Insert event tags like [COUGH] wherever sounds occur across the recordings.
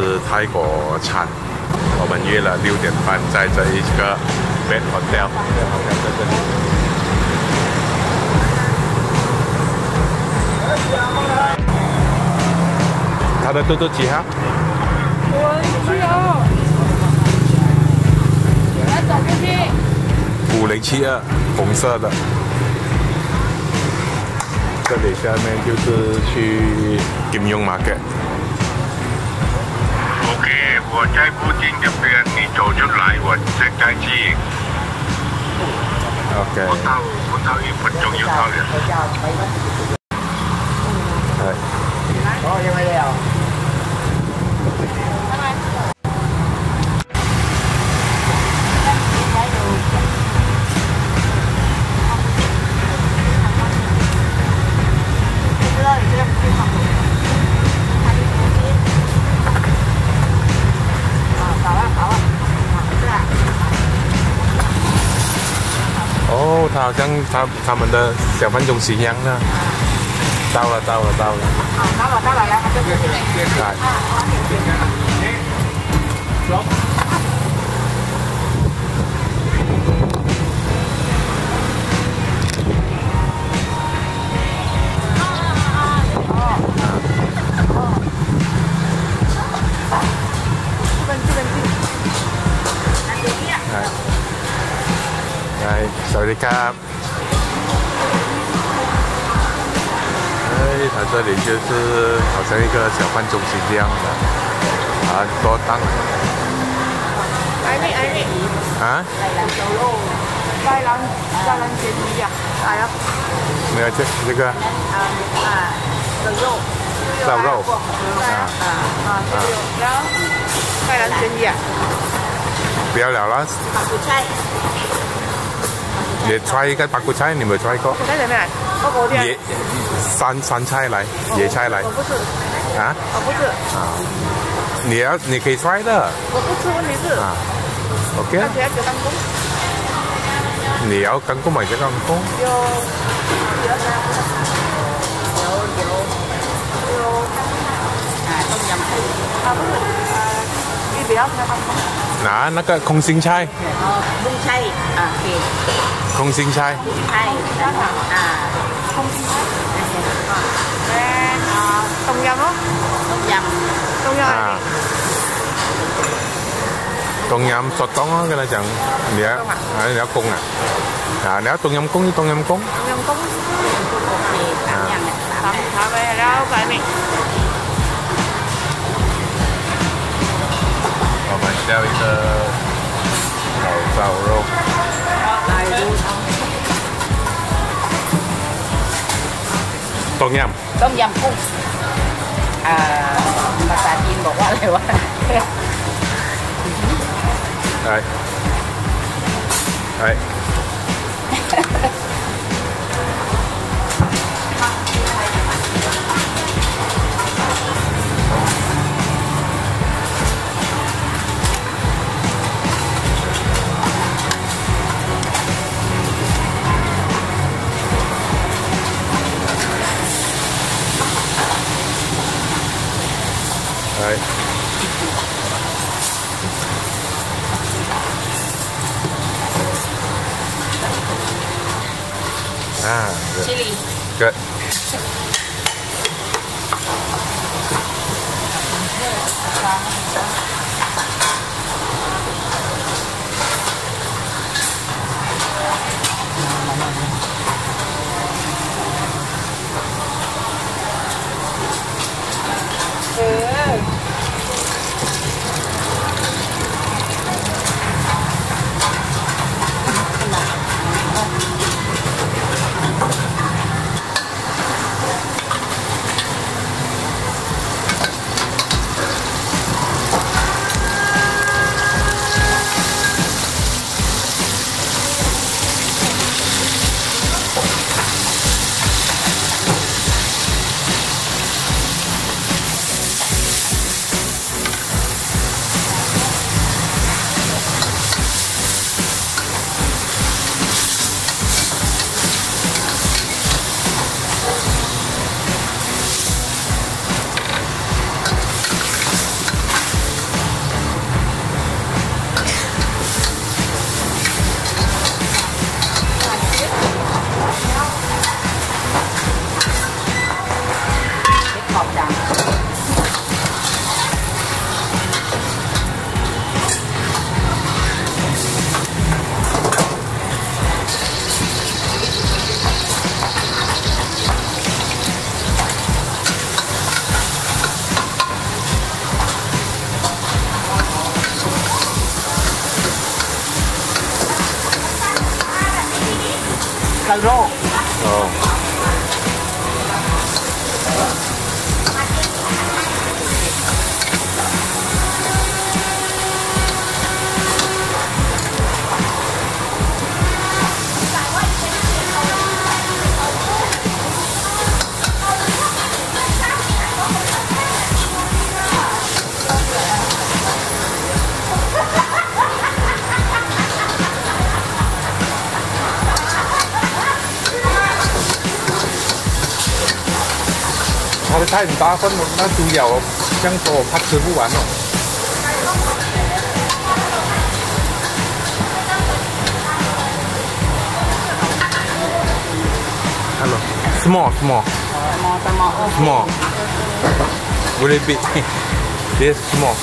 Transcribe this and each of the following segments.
吃泰国餐。我们约了六点半在这一个 Bed Hotel，他的嘟嘟几号？我七号。来走过去。五零七二，红色的。这里下面就是去金庸 market。 โอเค หัวใจผู้จริงจะเปลี่ยนนี่โจชุดหลายหัวแจกใจชีกโอเคคนเท่าคนเท่าอีกคนจงอยู่เท่าเดียวก็ยังไม่ได้เอา 他他们的小贩中心一样的。到了，到了，到了。到了，到了，来，这边。系。 ดีครับ。哎，它这里就是好像一个小贩中心这样的，啊，多档哎你哎你，啊，拜兰拜兰煎鱼啊，来啊，没有这这个啊啊，冷肉，烧肉啊啊，啊啊，这个有，然后拜兰煎鱼啊，不要了啦，白骨菜， 你猜跟八股猜，你有没有猜过？我猜什么来？我我野山山菜来，野菜来。我不吃。啊？我不吃。啊。你要你可以猜的。我不吃，问题是。啊。OK。那谁要吃干工？你要干工买些干工。有。有有有。哎，都一样。啊，不是，你不要吃干工。là nó cái không sinh chai không chai à không sinh chai không chai à không sinh chai và tôm yum đó tôm yum tôm yum à. tôm yum sọt tông á cái là chẳng đĩa à đĩa cung à à đĩa tôm yum cung với tôm yum cung tôm yum cung à. Thôi về đâu vậy mày theo ít uh, vào rô tôm nhầm. Tôm nhầm cung à, ภาษาจีนบอกว่าอะไรวะใช่ใช่ [LAUGHS] Alright. Ah, good. Chili. Good. [LAUGHS] al 타입니다. 그건 나 두개요. 그냥 또 밥 들고 와요. Hello. Small, small. Small, small. Okay. Small. Will it be? [LAUGHS] small.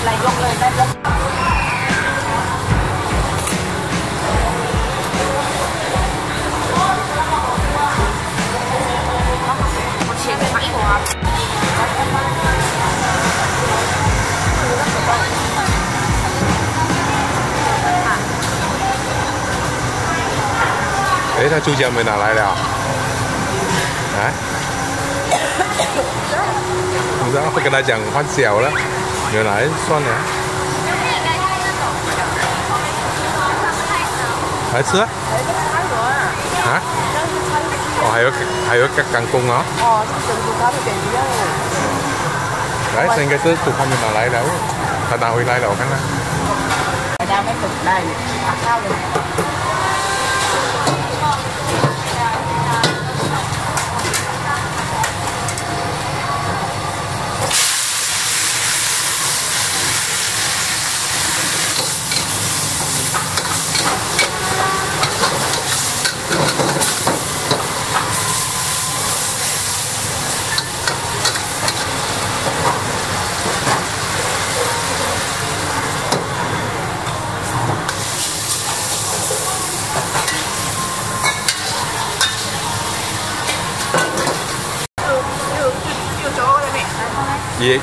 เล็กกว่านี้เล็กกว่านี้ได้ลายยกเลยได้ยก 诶，他猪脚没拿来了。啊？不知道，会跟他讲换小了，原来算了。来吃啊？啊？哦，还有还有个干工啊！哦，这个整组它的给不要。来，这应该是煮泡面拿来了，他拿回来了，我看看。 Người ta mới cực đây,ตัก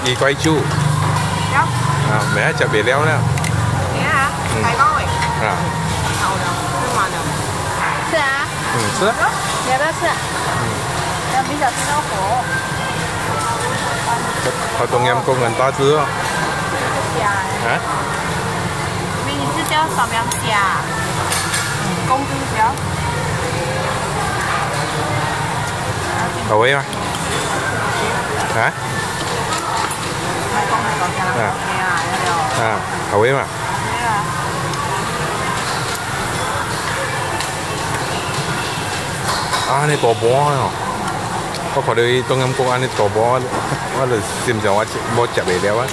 đi quay chú à, mẹ chả bị leo nữa, mẹ hả? Ừ. phải coi à. Đầu đầu nước ngoài đầu sư à ừ sư mẹ bác sư ừ. Ờ, bây giờ sư đau khổ. Thôi tụi em công ngành to chưa? Dạ. Hả? Mình chưa cho sọp em xà Công tư chưa? Cậu ấy mà Hả? À. À, hậu rồi. À, khẩu ấy mà. À, bò bò này? Có khỏi đây tôm ngâm công ăn này bò bò. Có là xem cho bò chả bể đéo á.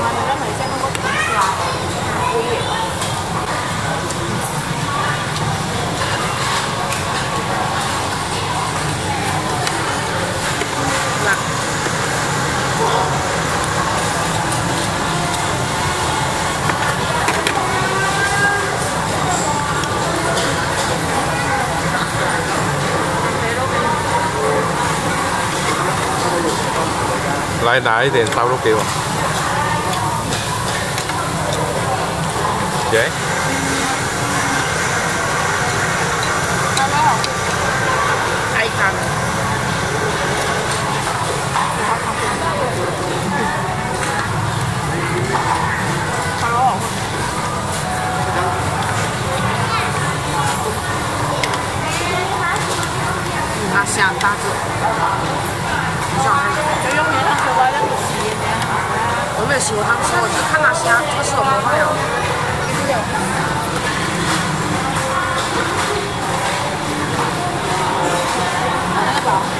Không có là Lại nãy tiền sau lúc kêu à? 虾。叉烧。哎呀。叉。没有喜欢吃的？看那虾，这是我们会的。少。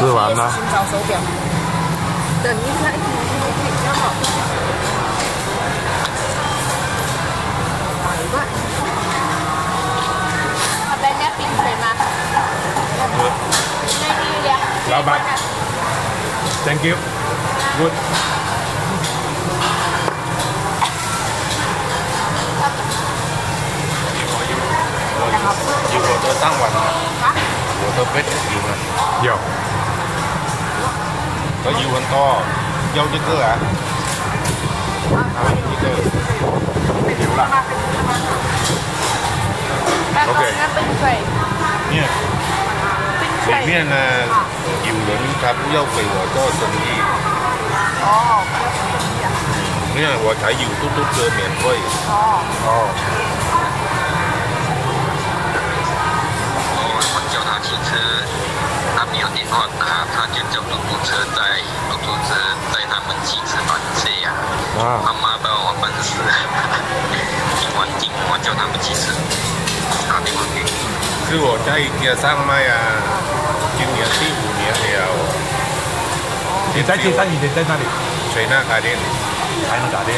吃完了。等一下，比较好。Bye bye. Thank you. Good. Nhiều rồi tôi tăng hoàn Nhiều tôi vết nhiều rồi. Nhiều. 有油很多，要这个啊，啊一个，有了。OK。冰水。面。里。面呢，有人他不要给我做生意。哦。因为我才有嘟嘟车免费。哦。哦。叫他骑车，他没有电话打，他就叫出租车在出租车带他们去吃饭这样。啊！他妈把我烦死了，我叫他们去吃，打电话给你。是我在街上卖啊，今年第五年了。你在街上，你在哪里？水那家店，还能咋的？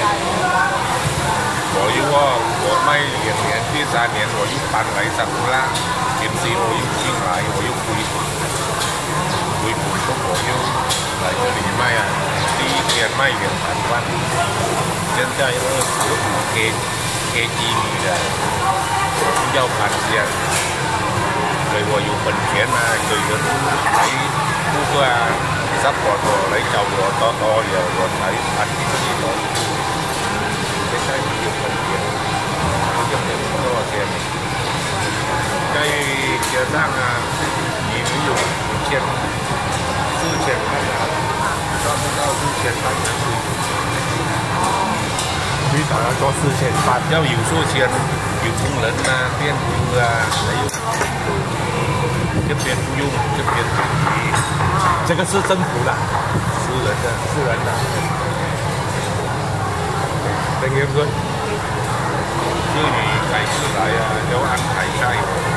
我又我我卖两年，第三年我一搬来上铺了。點知我要堅毅，我要背叛，背叛都我要嚟咗年咪啊，啲嘅咪嘅眼光，真係我我唔嘅嘅意味啦，要反思啊，佢話要本錢啊，佢要睇估個啊，執個個嚟就我多多又我睇反思啲多，真係要本錢，要本錢多嘅。街上啊你没有五千四千块啊。抓不到四千块钱最少要做四千八。要有数钱有工人啊。店铺啊。还有这边不用这边统一这个是政府的，私人的私人的。Thank you good。就你改次来啊。要安排菜要怎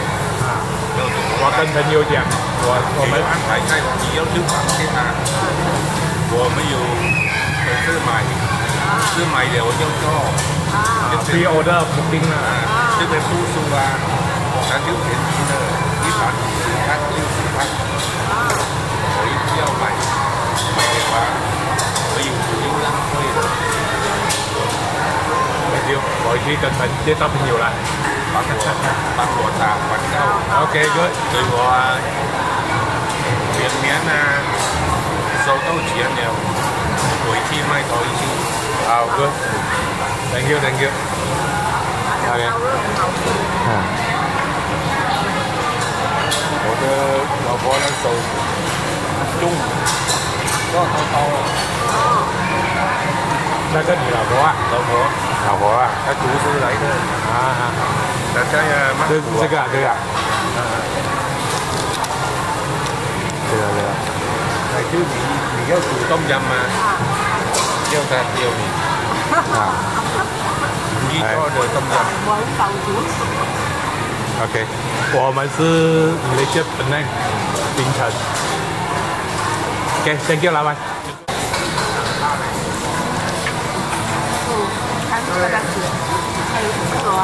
và cần thật nhiều tiền và của mấy anh phải chay chỉ nhiều thứ bằng cái hàng của mấy dù cái thứ mày. Thứ mày đều cho. À, cho pre order booking là tức là phu su và đã thiếu tiền đi nữa đi bán thì khác đi khác. Rồi theo mày. Mày để bán mấy dù cũng lắm thôi. Mày tiêu mọi khi cần phải chế tâm nhiều lại. Bác của Tà Quán đâu Ok, good. Tôi có Biến miễn Dấu tàu chiến đều buổi chi mai có ý chí. Oh, good. Thank you, thank you. Okay ờ, Order Nó có nó sầu Trung Có tàu tàu Chắc chắn là có ạ. Tàu có. Tàu có ạ. Các chú ซื้อ lấy thôi. À, à. à. Dacanya mah. Jaga, jaga. Jaga, jaga. Này chứ bị bị giao chủ tôm dầm mà giao ta tiêu gì? À. Đi cho đời tôm dầm. OK，我们是马来西亚本内槟城。OK，thank、okay, you，老板。嗯，还是这个，还有什么啊？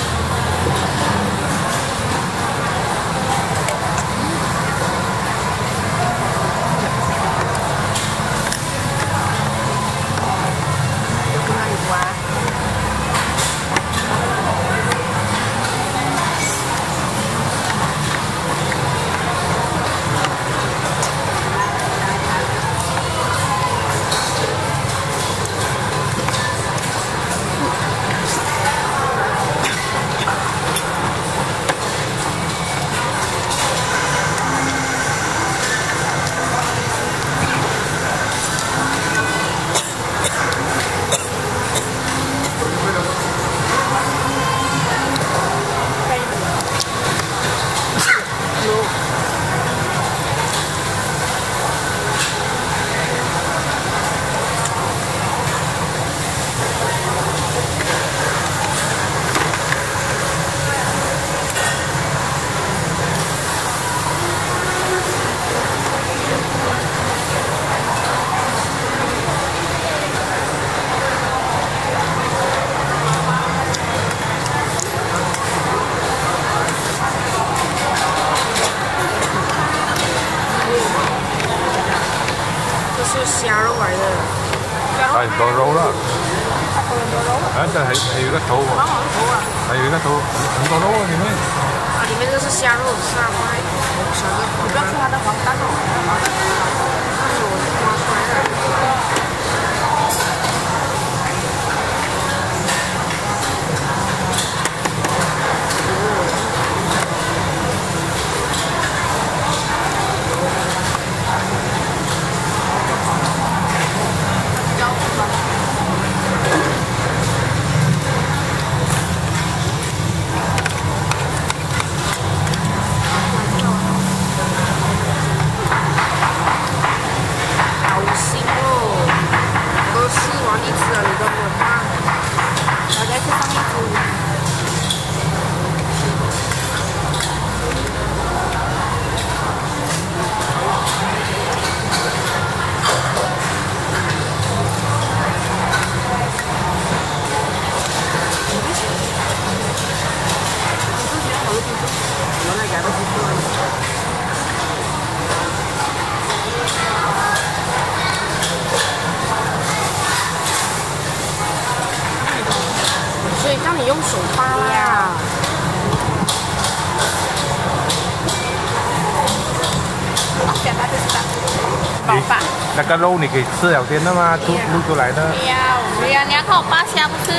那个肉你可以吃了先的吗？吐露出来的。不要不要，你要看我扒虾不吃？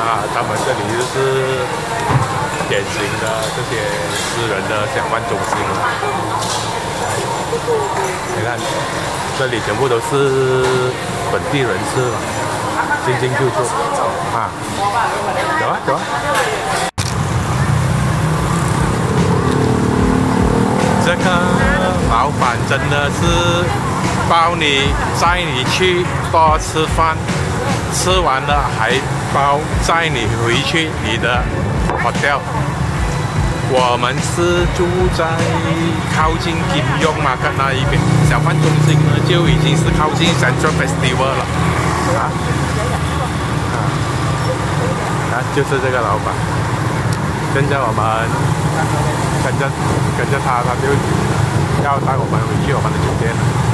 啊，他们这里就是典型的这些私人的相关中心。你看，这里全部都是本地人士嘛，进进出出啊，走啊走啊。这个老板真的是包你载你去多吃饭，吃完了还包载你回去你的 hotel。我们是住在靠近金庸马克那一边，小贩中心呢就已经是靠近 Central Festival 了，啊啊！就是这个老板。跟着我们跟着跟着他，他就要带我们回去我们的酒店了。